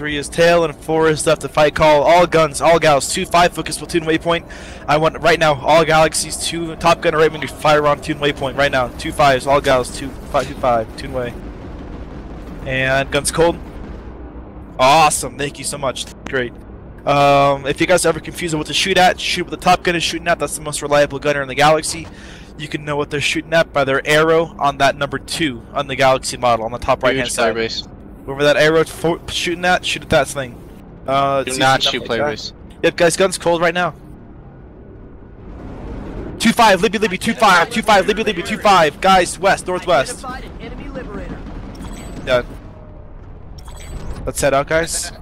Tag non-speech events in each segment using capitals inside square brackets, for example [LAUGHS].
three is tail, and four is left to fight call. All guns, all gals, two five focus platoon waypoint. I want right now all galaxies, two top gun right wing to fire on tune waypoint right now. Two fives, all gals, two five two five, tune way. And guns cold. Awesome, thank you so much. Great. Um, if you guys ever confused what to shoot at, shoot what the top gun is shooting at. That's the most reliable gunner in the galaxy. You can know what they're shooting at by their arrow on that number two on the galaxy model on the top right hand side. base. Wherever that arrow fo- shooting at, shoot at that thing. Uh, Do not usually shoot like player base. Yep, guys, guns cold right now. Two five, Libby, Libby, two five, two five, Libby, Libby, two five. Guys, west, northwest. Identified an enemy liberator. Done. Let's head out, guys.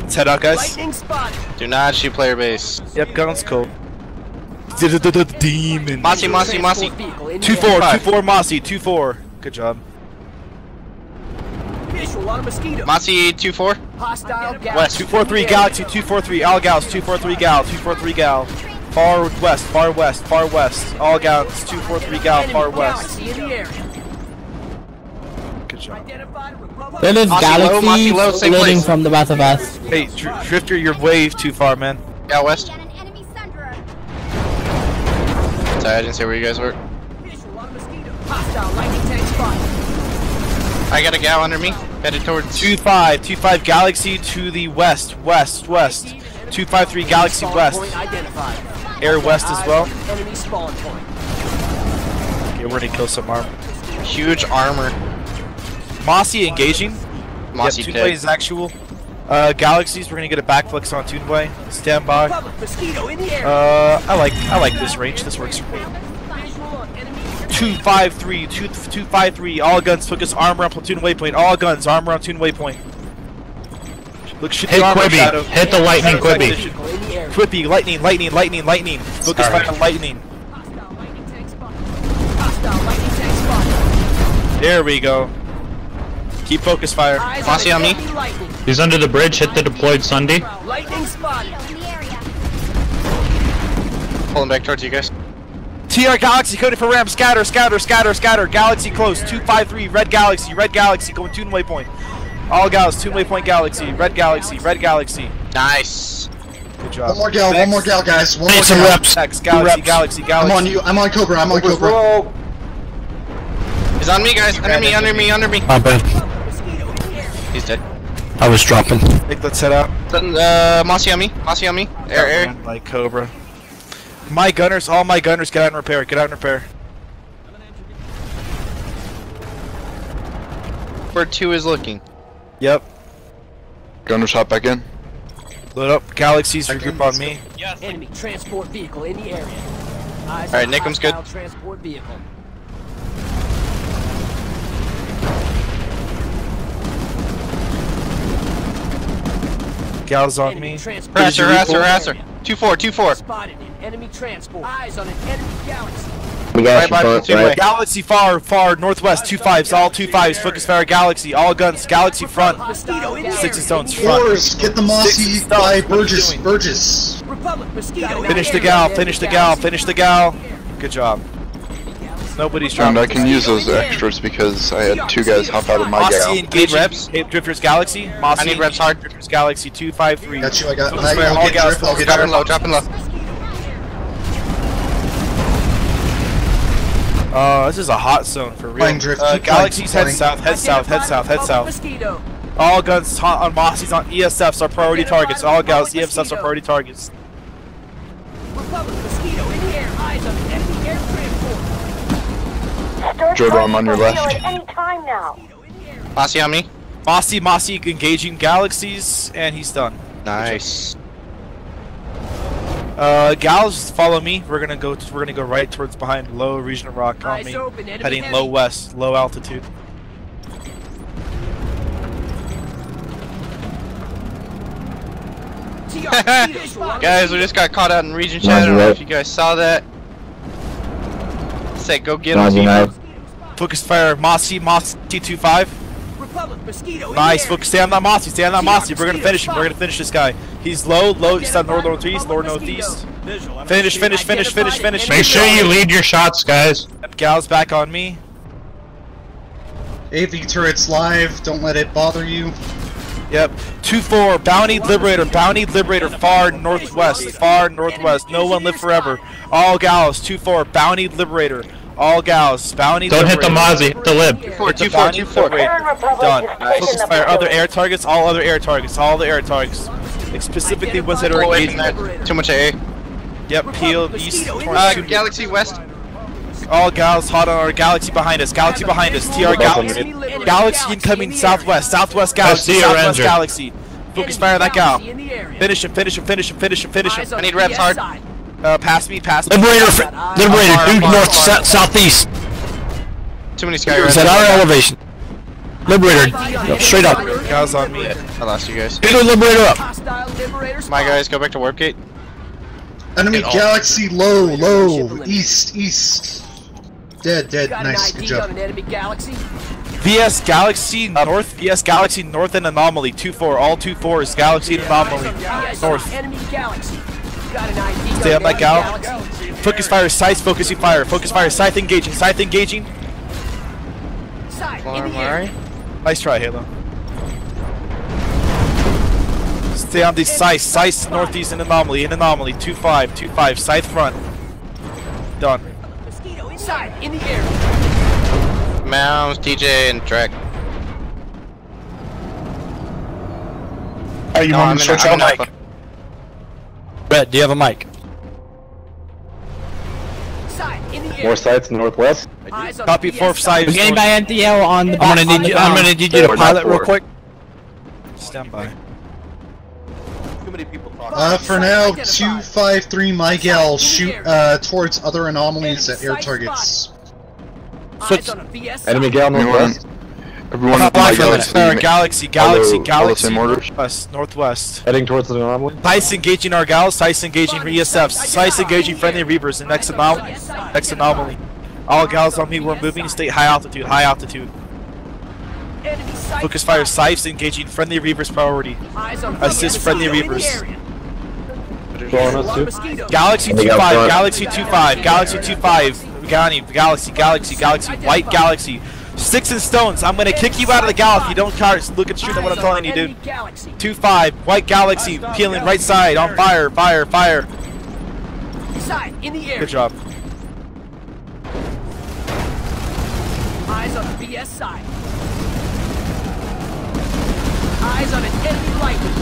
Let's head out, guys. Do not shoot player base. Yep, guns cold. Demon. Mossy, Mossy, Mossy. vehicle in the Two air. four, two Five. four, Mossy, two four. Good job. Visual on a mosquito. Mossy 2-4. Hostile gas. West. Two four three Galaxy, two four three All Gals, two four three Gal, two four three Gal. Far west, far west, far west. All Gals, two four three Gal, far west. Galaxy in the area. Good job. Identified Republic. There is Mossy low, Mossy galaxies low, place. from the both of us. Hey, Dr- Drifter, you're way too far, man. Gal west. An. Sorry, I didn't say where you guys were. Visual a mosquito. Hostile lightning tank spotted. I got a gal under me. Headed towards. Two five, two five Galaxy to the west, west, west. Two five three Galaxy Spawn west. Point identified. Air west as well. on the Enemy spawn point. Okay, we're gonna kill some armor. Huge armor. Mossy engaging. Mossy yep, dead. Toonway is actual. Uh, Galaxies, we're gonna get a backflix on Toonway. Stand by. Republic mosquito in the. Uh, I like I like this range. This works for me. Visual on enemy. Two five three, two two five three. All guns focus armor on platoon waypoint. All guns armor on platoon waypoint. Look, shoot Hit the armor Quibi. shadow. Hit the lightning Shadow Quibi. technician. Vehicle in the air. Quippy, lightning, lightning, lightning, lightning. Focus Alright. fire on lightning. Hostile lightning tank spotted. Hostile lightning tank spotted. There we go. Keep focus fire. Eyes on on me. He's under the bridge. Hit the deployed Sunday. Lightning spotted. In the area. Pulling back towards you guys. TR Galaxy coded for ramp. Scatter, scatter, scatter, scatter. Galaxy close. 253. Red Galaxy. Red Galaxy. Going tune waypoint. All gals. Tune waypoint Galaxy. Red Galaxy. Red Galaxy. Nice. Good job. One more gal, one more gal, guys. One more Need some gal. reps. X. Galaxy. reps. Galaxy. I'm on you. I'm on Cobra. I'm on Cobra. He's on me, guys. Under me, under me, under me. Oh, bad. Mosquito in the air. He's dead. I was dropping. Think let's head out. Uh, Mossy on me. Mossy on me. Air, air. Like Cobra. My gunners. All my gunners. Get out and repair. Get out and repair. Where two is looking. Yep. Gunners hop back in. Load up. Galaxies. Regroup on me. Yes. Enemy transport vehicle in the area. Eyes Alright, on Nickham's good. hostile Transport vehicle. Gals on Enemy me. transport Harasser, Easy harasser, recall. harasser. 2-4, 2-4. Spotted an enemy transport. Eyes on an enemy galaxy. We Right by platoon way. Galaxy far, far, northwest, two fives, all two fives, focus fire, Galaxy, all guns, Galaxy front, Mosquito in the six area. stones front. Fours, get the Mossy Six by stones, what are you Burgess. Burgess. Republic mosquito. Finish the gal, finish the gal, finish the gal. Good job. Nobody's And I can use those extras because I had two guys hop out of my Mossy gal. engaging. reps. Hey, Drifters Galaxy. Mossy I need reps hard. Drifters Galaxy, two five three. Got you. I got. Focus I, fire, I'll all get gals, drift. I'll focus get Dropping drift. low, dropping low. Uh, this is a hot zone for real. Drift, Uh, keep Galaxies head south, head south, head south, head south. All guns hot on Mossy's on ESFs are priority targets. All gals, ESFs are priority targets. Republic mosquito in the. Eyes on enemy air transport. Jordan, I'm on your left. Mossy on me. Mossy, Mossy engaging Galaxies, and he's done. Nice. Uh, gals, follow me. We're gonna go. we're gonna go right towards behind low region of rock on Eyes me, open, heading heavy. low west, low altitude. TRC visual on Guys, we just got caught out in region chat. I don't know if you guys saw that. Say, go get him. Focus fire, Mossy, Mossy two five. Republic mosquito Nice. the air. Focus. Stay on that Mossy. Stay on that Mossy. We're gonna finish him. We're gonna finish this guy. He's low, low. He's on north northeast, lower northeast. Finish, finish, finish, finish, finish. Make sure you lead your shots, guys. Gals back on me. AV turrets live. Don't let it bother you. Yep. 2-4, Bounty Liberator, Bounty Liberator, far northwest, far northwest. No one live forever. All gals, 2-4, Bounty Liberator. All gals, Bounty Don't hit the Liberator. Mozzie, hit the lib. Hit the Bounty Liberator. Done. Focus fire other air targets, all other air targets, all the air targets. Like specifically ones that are Away from engaging. that. Too much AA. Yep, peel east Uh, towards two. Galaxy West. All gals hot on our galaxy behind us. Galaxy behind us. TR galaxy. Galaxy incoming southwest. Southwest galaxy. see your Southwest Ranger. galaxy. Focus fire that gal. In the area. Finish him. Finish him. Finish him. Finish him. Finish him. Eyes on I need the reps BS hard. Side. Uh, pass me. Pass me. Liberator, fr- Liberator, Far, due far, north, far. sou- southeast. Too many sky Is at our elevation. Liberator, straight up. Guys on me. I lost you guys. Hit the Liberator up. My guys, go back to warp gate. Enemy Get off. galaxy low, low, east, east. Dead, dead. Nice, good job. an enemy galaxy. VS Galaxy North. VS Galaxy North and Anomaly. 2-4. All 2-4 is Galaxy and Anomaly. Eyes North. Enemy galaxy. Got an ID Stay on on that enemy gal. Focus fire. Sights. Focusing fire. Focus fire. Scythe engaging. Scythe engaging. Side, Well, in I'm the area. alright. Nice try, Halo. Stay on the Scythe. Scythe northeast and Anomaly. In Anomaly. 2-5. 2-5. Scythe front. Done. Mosquito inside, in the area. Mouse, DJ, and Drek. Are you No, I'm in, a- I'm in alpha. Brett, do you have a mic? Side, in the. More sites northwest. Copy the four BS side. side. anybody NTL on the I'm gonna need you, I'm gonna need you to pilot real quick. Stand by. Too many people talking. Uh, for now, 253 my gal shoot uh, towards other anomalies at air targets. Eyes on a BS side. Enemy gal northwest. Everyone in my Galaxy, galaxy. Galaxy, Galaxy, all the Galaxy, same northwest, northwest. Heading towards the anomaly. Scythe engaging our gals, Scythe engaging ESFs, Scythe engaging friendly reavers, and next anomaly, next anomaly. All gals on me, we're moving, stay high altitude, high altitude. Enemy sight Focus fire, spotted. Engaging friendly reavers priority. Assist friendly mosquito reavers. area. Blowing us too. Mosquito. Galaxy They 2-5. Galaxy 2-5, Galaxy 2-5, Galaxy, Galaxy, Galaxy, Galaxy, White Galaxy. Sticks and stones, I'm gonna kick you out of the galaxy, you don't look at shoot at what I'm telling you, dude. Galaxy. 2-5, White Galaxy, peeling right side, on fire, fire, fire. Side, in the air. Good job. Eyes on the BS side. Eyes on an enemy lightning.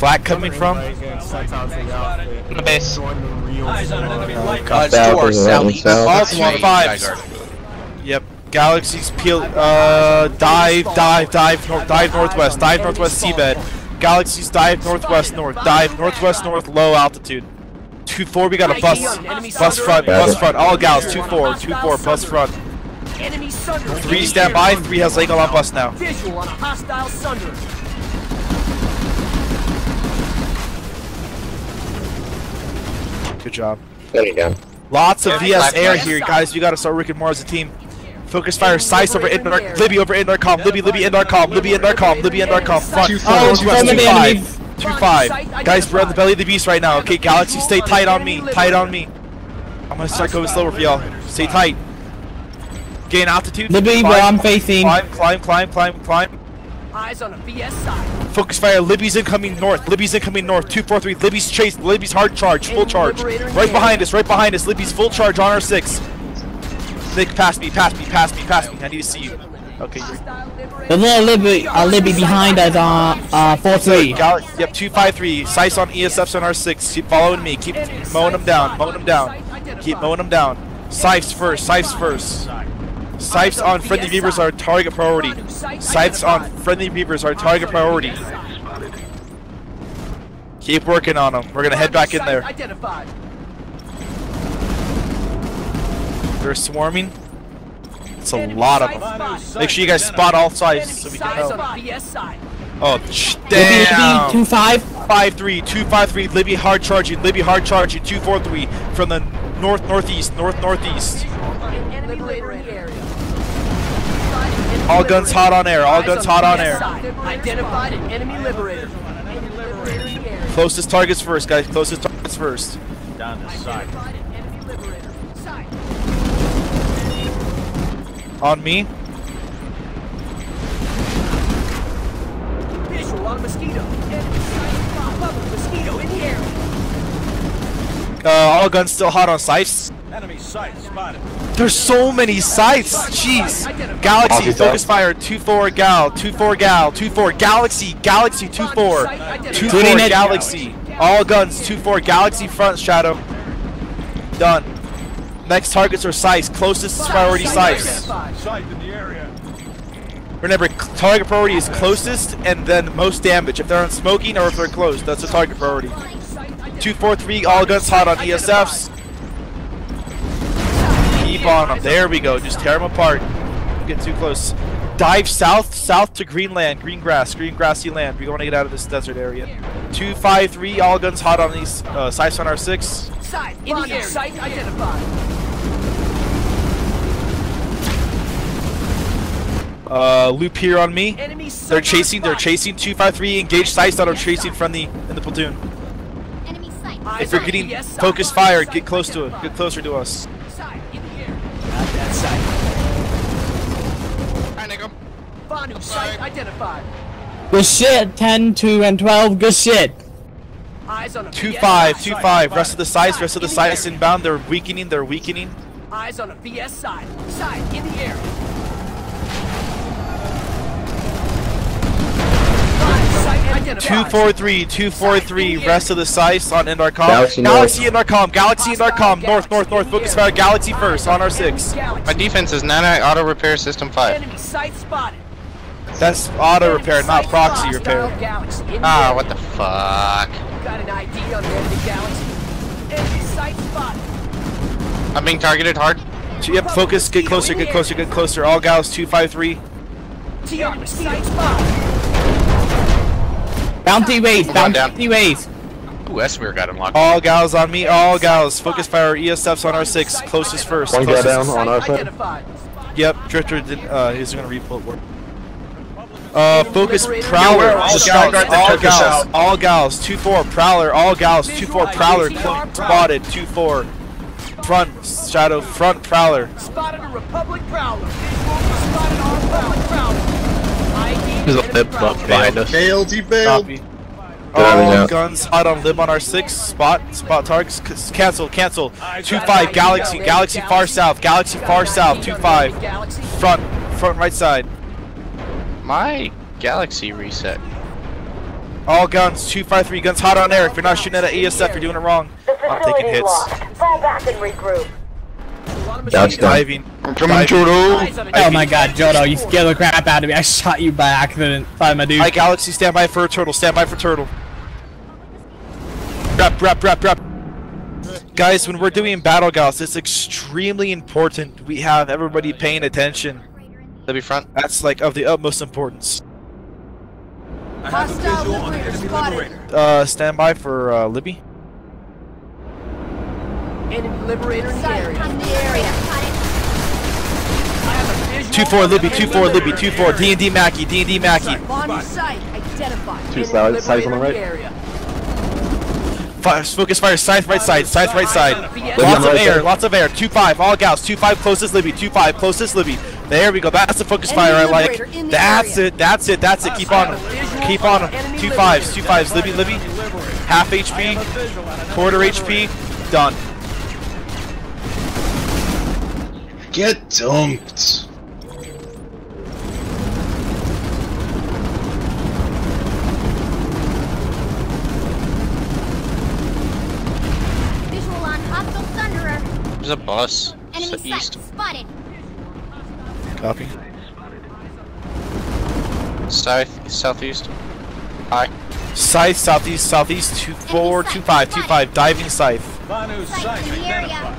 Where's the flag coming from? On the base. Eyes on an enemy lightning. Uh, it's South to our southeast. All That's two why you fives. guys are- Yep. Galaxies peel. Uh, dive, dive, dive, nor- dive northwest, dive northwest seabed. Galaxies dive northwest north, dive northwest north, low altitude. Two four, we got a bus, bus front, bus front. All gals, two four, two four, bus front. Enemy sunder. Three stand by, three has angle on bus now. Visual on a hostile sunder. Good job. There you go. Lots of Yeah, VS air here, guys. We gotta start working more as a team. Focus fire, Scythe over Indar, Libby over Indarcom, Libby, Libby, Indarcom, Libby, Indarcom, Libby, Indarcom, front, oh, Two front, four, northwest, two two four. five, two five. Guys, we're on the belly of the beast right now. Okay, Galaxy, stay tight on me, tight on me. I'm gonna start going slower for y'all. Stay tight. Gain altitude. Libby, Climb, where I'm facing. Climb, climb, climb, climb, climb. Eyes on a BS side. Focus fire, Libby's incoming north, Libby's incoming north, 243, Libby's chase, Libby's hard charge, full charge. Right behind us, right behind us, Libby's full charge on our six. Nick, pass me, pass me, pass me, pass me. I need to see you. Okay, you're Hostile liberator. The little Libby, uh, Libby behind us, on uh, 4-3. Gal- yep, 253. Scythe on ESFs on R6. Keep following me. Keep mowing them down. Mowing them down. Keep mowing them down. Scythes first. Scythes first. Scythes on friendly reavers are target priority. Scythes on friendly reavers are target priority. Keep working on them. We're gonna head back in there. Identified. They're swarming. It's a lot of them. Make sure you guys spot all sides so we can Eyes on know. a BS side. Oh, sh- Libby, Libby, damn. 2-5. 5-3, 253, Libby hard charging, Libby hard charging, 243 from the north northeast, north northeast. Enemy All guns hot on air, all guns hot on air. Identified an enemy liberator. Enemy liberator in the area. Closest targets first, guys, closest targets first. Down to sight. Identified an enemy liberator. Sight. On me. Visual on mosquito. Enemy sight. Bubble mosquito in the air. Uh, all guns still hot on sights. Enemy sight spotted. There's so many sights. Jeez. Galaxy, Aussie focus fire. 2-4 gal. 2-4 gal. 2-4 Galaxy. Galaxy 2-4. 2-4 Galaxy. All guns. 2-4 Galaxy front shadow. Done. Next targets are sights. Closest is priority sights. Sight in the area. Remember, target priority is closest and then most damage. If they're on smoking or if they're close, that's a target priority. 243, all guns hot on ESFs. Keep on them. There we go. Just tear them apart. Don't Get too close. Dive south, south to Greenland, green grass, green grassy land. We want to get out of this desert area. 253, all guns hot on these uh, sights on our six. Sight in the air. Sight identified. Uh, loop here on me. Enemy They're submarine chasing. They're chasing. 253, engage sights that are chasing from the in the platoon. Enemy sight. If you're getting ES sight. focus fire, get close to it. Get closer to us. Vanu Scythe identified. Good shit. 10, 2, and 12. Good shit. Eyes on a Two VS five, side. two five. Rest of the sides, rest of the sides inbound. They're weakening. They're weakening. Eyes on a VS side. Side in the air. Vanu Scythe identified. Two four three, two four three. Rest of the sides on Indarcom. Galaxy Galaxy Indarcom. Galaxy Indarcom. North, north, north. Focus fire. Galaxy first on our six. My defense is Nanite Auto Repair System 5. Enemy sight spotted. That's auto repair, not proxy repair. hostile Galaxy in the Ah, air. what the fuck? Got an ID on the enemy galaxy. Enemy sight spotted. I'm being targeted hard. Yep. Focus. Get closer. Get closer. Get closer. All gals. Two five three. TR sight spotted. Bounty ways. going down. Bounty ways. Ooh, S-Weir got unlocked. All gals on me. All gals. Focus fire. ESFs on our six. Closest first. One guy down on our side. Yep, Drifter did, uh, he's gonna repull work. Uh, focus Prowler, Nowhere, all gals, Vanguard that all took us gals, out. all gals, 2-4, Prowler, all gals, 2-4, Prowler, Visual cl- IDR spotted, 2-4, front, shadow, front, Prowler. Spotted a Republic Prowler. Spotted a Republic Prowler. There's a lip Prowler. behind us. Bailed, he bailed. Copy. All guns hot on lib on our six, spot, spot targets, cancel, cancel, 2-5, Galaxy, Galaxy far south, Galaxy far south, 2-5, front, front right side. My Galaxy reset. All guns, 253 guns hot on air. If you're not shooting at an ESF, you're doing it wrong. I'm taking hits. Fall back and regroup. That's. Diving. I'm coming, Jodo. Eyes on a Oh my god, Jodo, you scared the crap out of me. I shot you by accident. Sorry, my dude. Hi, Galaxy, stand by for a turtle. Stand by for turtle. Rep, rep, rep, rep. Guys, when we're doing battle gals, it's extremely important we have everybody paying attention. Libby front. That's like of the utmost importance. I have a Hostile visual on the liberator enemy spotted. liberator. Uh, stand by for uh, Libby. Enemy Liberator in the Sight area. in the area. I have a visual 2-4 Libby, enemy 2-4 Libby, 2-4 D&D Mackie, D&D Mackie. Bond sight identified. Two Enemy sides, sides on the right. area. Fi- Focus fire, scythe right side, scythe right side. Lots of air, lots of air. 2-5, all gals, 2-5 closest Libby, 2-5 closest Libby. There we go, that's the focus Enemy fire I like. liberator in the That's area. it, that's it, that's it, keep on. Keep on him. Enemy 2-5s, liberator. 2-5s, Libby, Libby. Half HP, quarter HP, done. Get dunked. Visual on hostile Sunderer. There's a bus. Enemy to sight east. spotted. Copy. South, southeast. Hi. Scythe, southeast, southeast, 2-4, 2-5, 2-5, diving scythe. Vanu Scythe sight in the area. identified.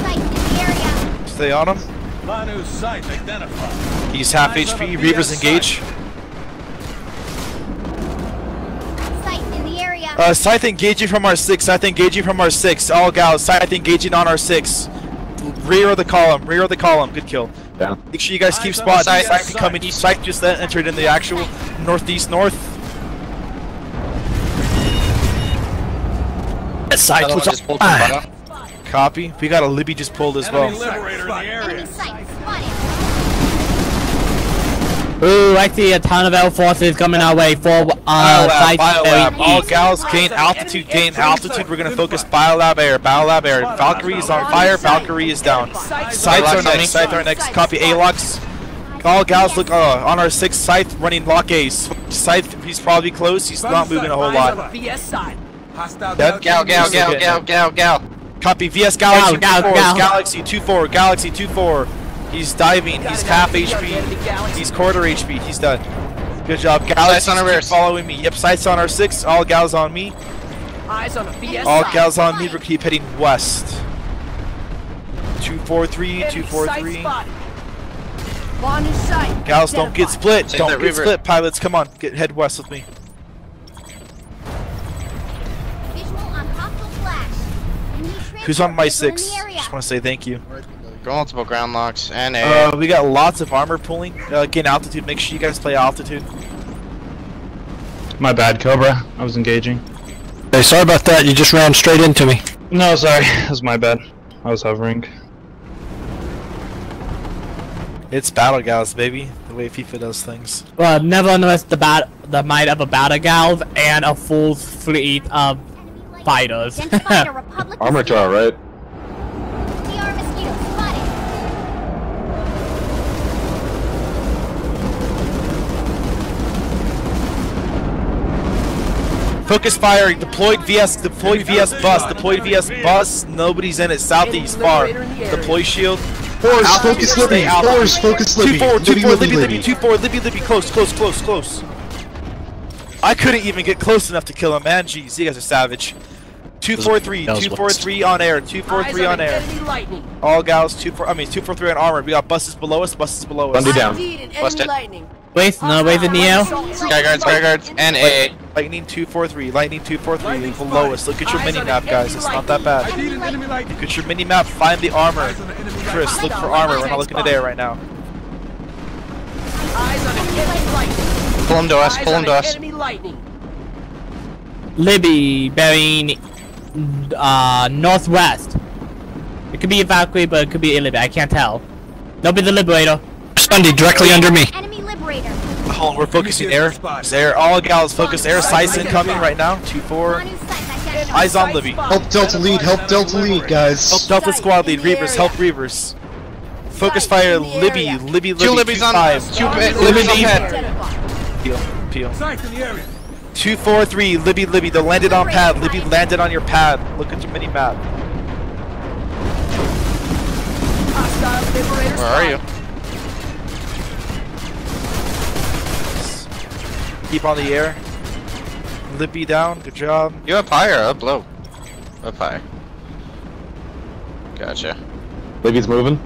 Sight in the area. Stay on him. Vanu Scythe identified. He's half HP, Reavers engage. Sight Uh, scythe engaging from our 6, scythe engaging from our 6. All gals, scythe engaging on our 6. Rear of the column, rear of the column, good kill. Yeah. Make sure you guys keep spot. Scythe, scythe coming east. Scythe just then entered in the actual northeast north. Scythe was just pulled Copy. We got a Libby just pulled as well. Ooh, I see a ton of L forces coming our way for uh Biolab, site Biolab. very All gals gain altitude, gain altitude. We're gonna focus Biolab air, Biolab air. Valkyrie is on fire, Valkyrie is down. Sights are Alox on next, sights are next. Copy Alox. All gals look uh, on our sixth scythe running lock A's. Scythe, he's probably close, he's not moving a whole lot. VS side. Hostile Yep. Gal, gal, Still gal, gal, gal, gal. Copy VS Galaxy 2-4, gal, gal. Galaxy 2-4, Galaxy 2-4. He's diving, he's half HP, he's quarter HP, he's done. Good job, Galaxy. On our keep rears. following me. Yep, sights on our six, all gals on me. Eyes on a VS All gals on me, we keep heading west. 243, Enemy sight 243. spotted. Spawn sight. Gals, don't get split. Take Don't get reaver. split, pilots. Come on, get head west with me. Visual on hostile flash. Enemy Who's on my six? in. Just want to say thank you. Go multiple ground locks and a. Uh, we got lots of armor pulling. Uh, gain altitude. Make sure you guys play altitude. My bad, Cobra. I was engaging. Hey, sorry about that. You just ran straight into me. No, sorry. [LAUGHS] That was my bad. I was hovering. It's battle gals, baby. The way FEFA does things. Well, never underestimate the bat the might of a battle gals and a full fleet of fighters. Identified a [LAUGHS] Republic Armor mosquito. tower, right? Focus fire. Deployed VS. Deployed VS bus. Deployed VS bus. Nobody's in it. Southeast far. Deploy shield. Force, Altitude, focus Libby. altitude. Force, focus Libby. Two four, two Libby, four, Libby, Libby, Libby, Libby. two four, Libby, Libby, close, close, close, close. I couldn't even get close enough to kill him, man. Jeez, you guys are savage. Two four three, that was two four three on air, two four Eyes three on on air. lightning. All gals, two four. I mean, two four three on armor. We got buses below us, buses below us. Bundy down. ID'd an enemy Busted. lightning. Wait, no, wait, the Neo. Sky guards, sky guards, and a. Lightning two four three, lightning two four three Lightning below spotted. us. Look at your mini map, guys. It's not that bad. need an enemy lightning. Look at your mini map. Find the armor. Eyes on the enemy Chris, look for armor. We're not looking at air right now. Eyes on enemy lightning. Pull him to us, Eyes pull him to us. Libby bearing uh northwest. It could be a Valkyrie, but it could be a Libby. I can't tell. Don't be the Liberator. Sunday, directly under me. Enemy liberator. Hold on, we're focusing air. It's air. All gals, focus air. Sights incoming right now. Two four. Spawn in sight. Identified. Eyes on Libby. Help Delta lead, help Delta lead, guys. Help. Delta Squad lead. Reavers, help Reavers. Focus fire. Libby, Libby, Libby. Two Libby's on. five. Two pa- Libby's on pad. Identified. Peel, peel. Sights in the area. Two four three. Libby, Libby. They landed on pad. Libby landed on your pad. Look at your mini map. Where are you? Keep on the air. Libby down. Good job. You up high or up low? Up high. Gotcha. Libby's moving.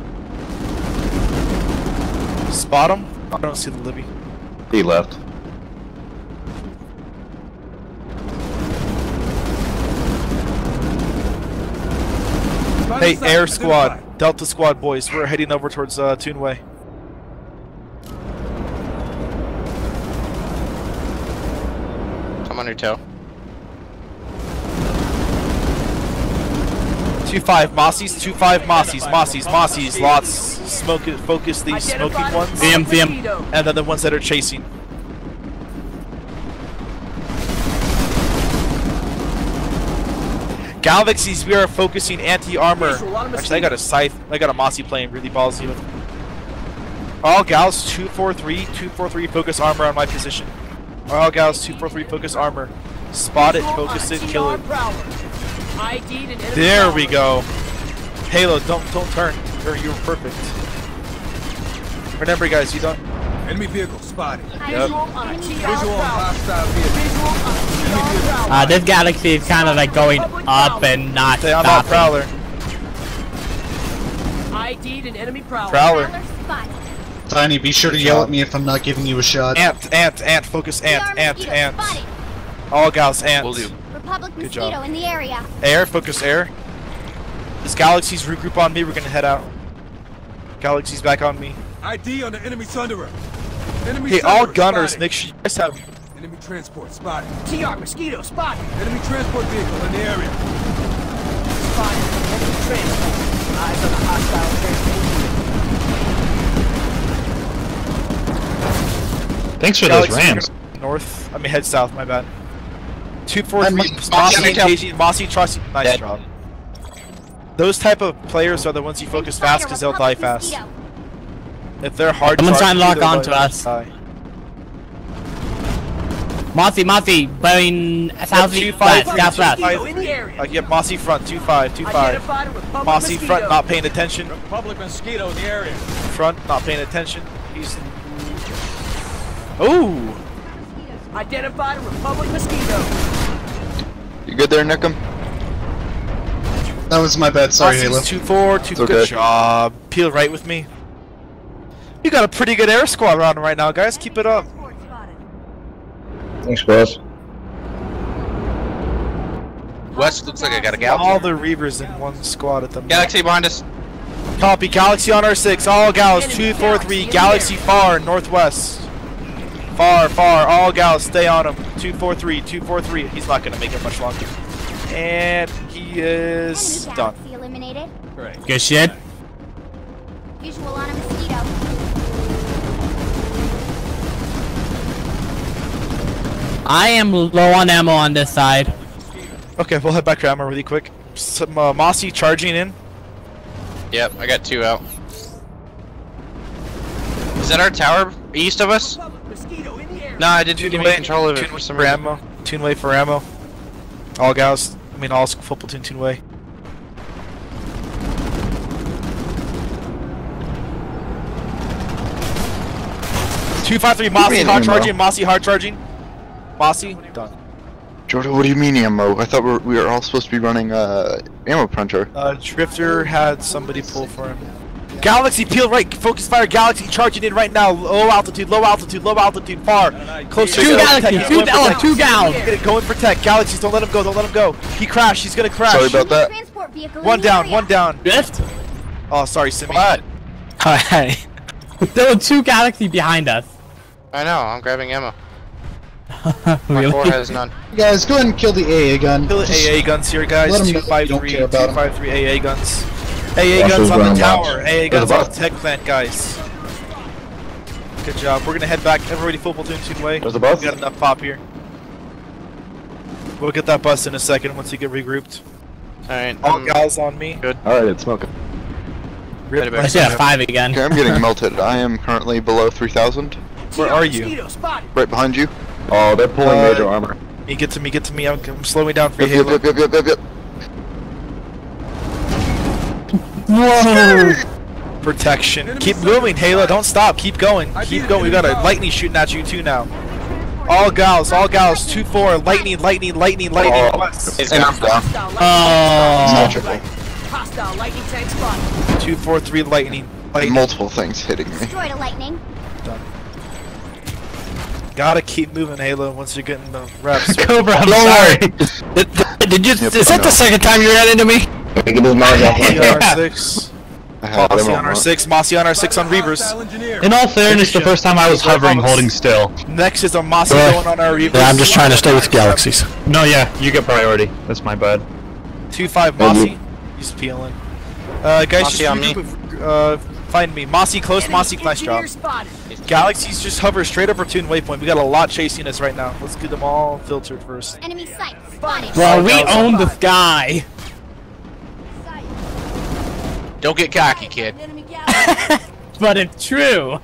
Spot him. I don't see the Libby. He left. Hey, air Identify. squad. Delta squad boys. We're heading over towards uh, Toonway. Come on your tail. Two five Mossies, two five Mossies, Mossies, Mossies, lots. Smoke it, focus these smoking ones, See 'em, see 'em. mosquito. and then the ones that are chasing. Galaxies, we are focusing anti-armor. Visual on a Actually, I got a scythe. I got a Mossy playing really ballsy with. All gals, two four three, two four three. Focus armor on my position. All gals, two four three. Focus armor. Spot it, focus it, kill it. Prowler. ID'd an enemy There we go. Halo, don't don't turn. You're, you're perfect. Remember, guys, you don't. Enemy vehicle spotted. Visual on a TR Visual on hostile vehicle. Visual on a TR Prowler. Uh, this galaxy is kind of like going up and not Stay on that stopping. prowler. ID'd an enemy prowler. Prowler. Prowler. Tiny, be sure to yell at me if I'm not giving you a shot. Ant, ant, ant. Focus, ant, ant, ant. All gals, ant. Will do. Republic Good mosquito job. in the area. Air, focus, air. This galaxy's regroup on me. We're gonna head out. Galaxy's back on me. ID on the enemy Sunderer. Enemy Hey, all gunners, spotted. make sure you guys have. Enemy transport spotted. TR mosquito spotted. Enemy transport vehicle in the area. spotted. Enemy transport. Eyes on a hostile transport. Thanks for those rams. North. I mean, head south. My bad. Two four I'm- three. I'm- Mossy I'm- Mossy trust. Nice Dead. job. Those type of players are the ones you focus fast because they'll die fast. If they're hard, Someone's charging trying to lock they'll onto us. die. Mossy, Mossy, going south, two east, five west, three, south, two west. five Mosquito in the area. Uh, yep, Mossy front. Two five. Two five. Identified a Republic Mossy mosquito. front, not paying attention. Public mosquito in the area. Front, not paying attention. He's. Ooh. Identified a Republic mosquito. You good there, Nickum? That was my bad. Sorry, Mossy's Halo. two four. Two It's good okay. job. Peel right with me. You got a pretty good air squad around right now, guys. Keep it up. Thanks, boss. West looks like I got a gal. All the Reavers in one squad at the moment. Galaxy behind us. Copy. Galaxy on our six. All gals. Two four three. Galaxy far northwest. Far, far. All gals. Stay on him. Two four three. Two four three. He's not gonna make it much longer. And he is done. eliminated. Good shit. Visual on a mosquito. I am low on ammo on this side. Okay, we'll head back to ammo really quick. Some uh, Mossy charging in. Yep, I got two out. Is that our tower east of us? Republic mosquito in the area. No, I didn't give me control of it Tune for some for reason. ammo. Tune way for ammo. All gals. I mean, all full platoon tune way. Two five three. Mossy mean hard charging. Mossy hard charging. Mossy done. Jordan, what do you mean ammo? I thought we were, we were all supposed to be running uh, ammo printer. Uh, Drifter had somebody pull for him. Galaxy, peel right. Focus fire. Galaxy charging in right now. Low altitude. Low altitude. Low altitude. Far. Close to Two go. galaxy, Protect, two, go and oh, protect. two gals. Get it, Go and protect. Galaxies, don't let him go. Don't let him go. He crashed. He's gonna crash. Sorry about that. One down. One down. Drift? Oh, sorry, Simi. What? Hi. [LAUGHS] There were two galaxy behind us. I know, I'm grabbing ammo. [LAUGHS] My really? four has none. Guys, go ahead and kill the AA gun. Kill the Just- AA guns here, guys. let 'em know Two if five you don't three. care Two about 'em. five three AA guns. AA Watch guns on the tower. bombs. AA guns on the tech plant, guys. Good job. We're gonna head back. Everybody, full platoon, tune way. There's the bus. We got enough pop here. We'll get that bus in a second once you get regrouped. Alright, All um, guys on me. Good. Alright, it's smoking. Rip Better I right should have five again. Okay, I'm getting melted. I am currently below 3,000. Where are you? Right behind you. Oh, they're pulling Uh, major armor. Me, get to me, get to me. I'm, I'm slowing down for Yep, you, yep, yep, yep, yep, yep, yep. Whoa! Protection. Keep moving, Halo. Don't stop. Keep going. Keep going. We got a lightning shooting at you too now. All gals, all gals. Two four. Lightning, lightning, lightning, lightning. Oh. West. It's And gone. I'm down. Hostile lightning. Oh. Symmetrical. Hostile lightning tank spotted. Two four three. Lightning. Lightning. Multiple things hitting me. Destroyed a lightning. Gotta keep moving, Halo. Once you're getting the reps. [LAUGHS] Cobra, I'm sorry. [LAUGHS] Did, did- did you? Yep, is I that the second time you ran into me? Get his mouth off my on our car. six. I Mossy on our on. six. Mossy on our six on Reavers. In all fairness, the first time I was hovering, holding still. Next is a Mossy Uh, going on our Reavers. Yeah, I'm just trying to stay with galaxies. No, yeah, you get priority. That's my bad. Two five Thank Mossy. He's peeling. Uh, guys, Mossy just on me. regroup, uh, find me. Mossy close. Enemy Mossy, nice job. engineer. Galaxies just hover straight over Tune Waypoint. We got a lot chasing us right now. Let's get them all filtered first. Enemy sight spotted. Bro, we own the sky. Don't get cocky, kid. Enemy. [LAUGHS] But it's true.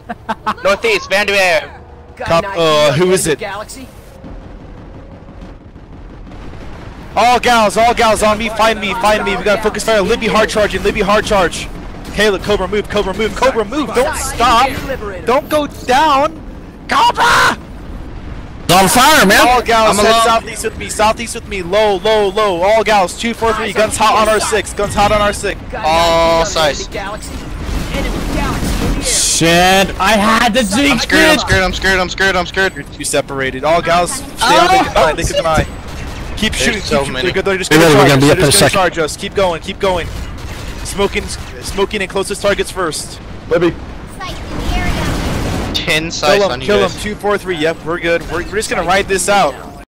Northeast, Vandermeer. Got Top- an uh, idea who on is enemy it? Galaxy. All gals, all gals on me. Find me, find me. We got to focus fire. Libby hard charging. Libby hard charge. Caleb, Cobra move. Cobra move. Cobra move. Don't stop. Don't go down. Cobra! It's on fire, man. All gals, I'm head alone. southeast with me. Southeast with me. Low, low, low. All gals. Two, four, three. Guns hot on our six. Guns hot on our six. Got All idea size. enemy Galaxy. Enemy galaxy in the air. Shit, I had the to I'm scared, I'm scared, I'm scared, I'm scared, I'm scared. You're too separated. All gals, oh, stay on. They can die. They can die. Keep shooting. so keep shooting. many. They're. They're just gonna charge us. They're just gonna charge us. Keep going. Keep going. Smoking, smoking and closest targets first. Libby. Sight in the. Ten size Kill on him. you Kill him. Two, four, three. Yep, we're good. We're, we're just gonna ride this out.